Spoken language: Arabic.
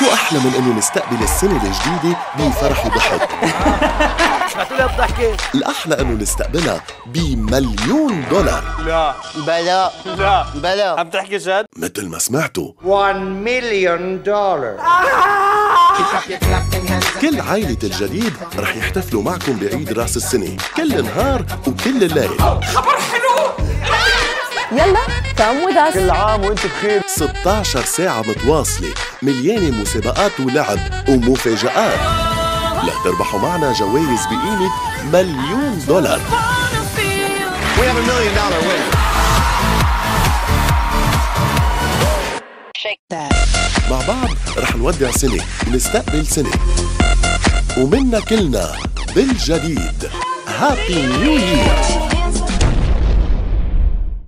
شو أحلى من إنه نستقبل السنة الجديدة بفرح وضحك الضحكة الأحلى إنه نستقبلها بمليون دولار. لا. بلا. لا. بلا. عم تحكي جد؟ مثل ما سمعتوا. 1 مليون دولار كل عائلة الجديد رح يحتفلوا معكم بعيد راس السنة. كل نهار وكل الليل. يلا with us كل عام وانت بخير. 16 ساعة متواصلة. مليانة مسابقات ولعب ومفاجآت. لتربحوا معنا جوائز بقيمة مليون دولار. We have a million dollar winner. مع بعض رح نودع سنة ونستقبل سنة. ومنا كلنا بالجديد. هابي نيو يير